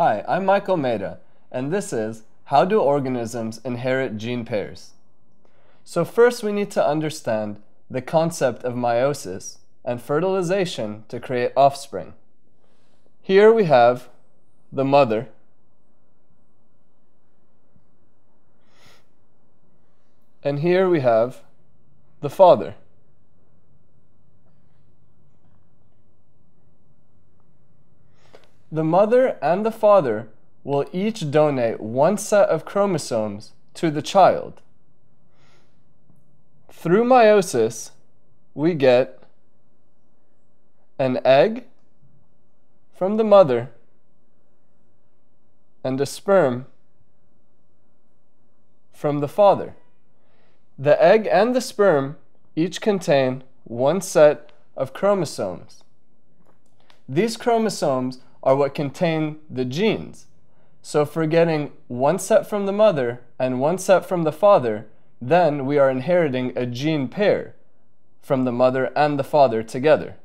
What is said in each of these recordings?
Hi, I'm Michael Maidaa, and this is How Do Organisms Inherit Gene Pairs? So first we need to understand the concept of meiosis and fertilization to create offspring. Here we have the mother and here we have the father. The mother and the father will each donate one set of chromosomes to the child. Through meiosis, we get an egg from the mother and a sperm from the father. The egg and the sperm each contain one set of chromosomes. These chromosomes are what contain the genes. So if we're getting one set from the mother and one set from the father, then we are inheriting a gene pair from the mother and the father together.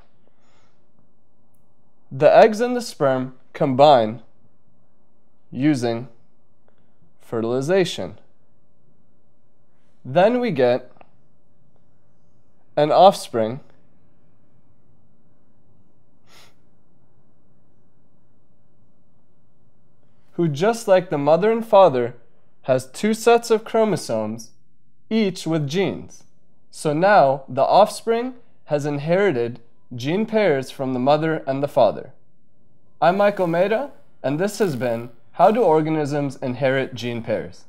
The eggs and the sperm combine using fertilization. Then we get an offspring who, just like the mother and father, has two sets of chromosomes, each with genes. So now the offspring has inherited gene pairs from the mother and the father. I'm Michael Maidaa, and this has been How Do Organisms Inherit Gene Pairs?